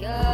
yeah.